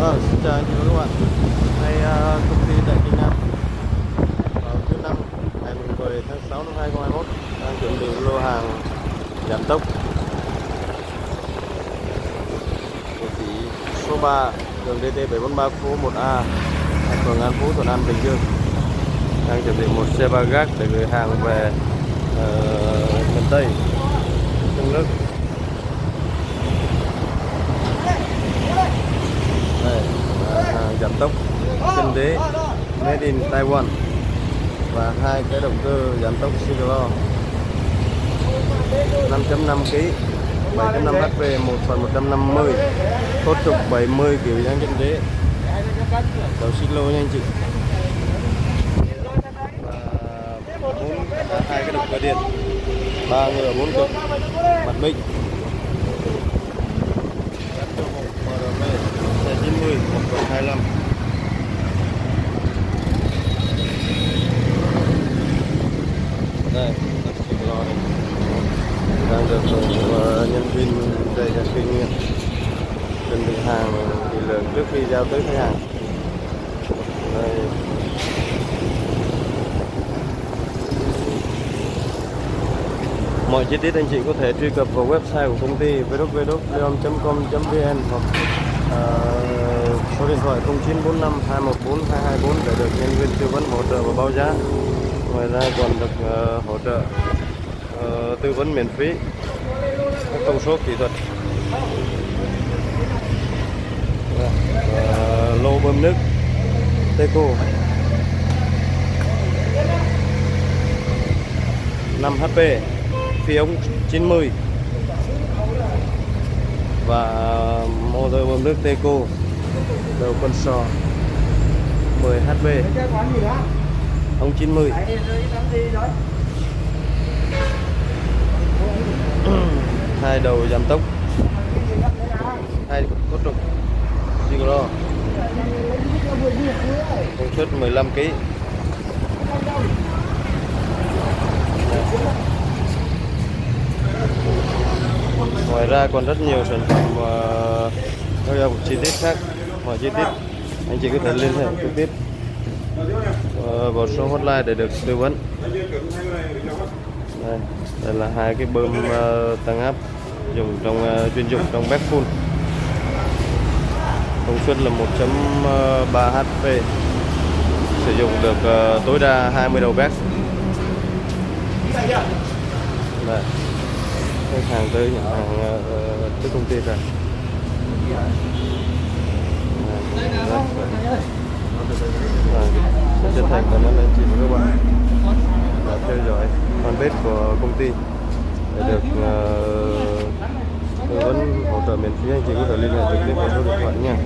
Vâng, xin chào anh chị và các bạn Nay uh, công ty tại Kinh Nam Vào thứ năm ngày 10 tháng 6 năm 2021 Đang chuẩn bị lô hàng giảm tốc. Địa chỉ số 3 đường DT 743 phố 1A phường An Phú, Thuận An, Bình Dương. Đang chuẩn bị một xe ba gác để gửi hàng về uh, miền Tây. Trung Đức đây là hàng giảm tốc chân đế made in Taiwan. Và hai cái động cơ giảm tốc Silver 5.5 kg 7.5 HP 1 phần 150 tốt trục 70 kiểu dáng chân đế đầu Siglo nha anh chị. Và bốn à, hai cái động cơ điện. Ba ngựa bốn cực, mặt minh xe 90 một cộng 25 đây xịt đây. Đang được nhân viên đây là kinh nghiệm chuẩn bị hàng thì lượng trước khi giao tới khách hàng. Đây. Mọi chi tiết anh chị có thể truy cập vào website của công ty www.leon.com.vn hoặc uh, số điện thoại 0945 214 224 để được nhân viên tư vấn hỗ trợ và báo giá. Ngoài ra còn được uh, hỗ trợ uh, tư vấn miễn phí các thông số kỹ thuật uh, lô bơm nước Teco 5 HP phi ống 90 và motor bơm nước Teco đầu con sò. 10 HP ông 90 hai đầu giảm tốc. Hai cốt trục. Siglo công suất 15 kg ngoài ra còn rất nhiều sản phẩm và các chi tiết khác mọi chi tiết anh chị có thể liên hệ trực tiếp. Ờ, vào số hotline để được tư vấn. Đây, đây là hai cái bơm uh, tăng áp dùng trong uh, chuyên dụng trong bếp phun công suất là 1.3 HP sử dụng được uh, tối đa 20 đầu bếp đây. Khách hàng tới nhận hàng uh, tới công ty rồi Xin chân thành cảm ơn anh chị và các bạn đã theo dõi fanpage của công ty. Để được uh, tư vấn hỗ trợ miễn phí anh chị có thể liên hệ trực tiếp vào số điện thoại nha.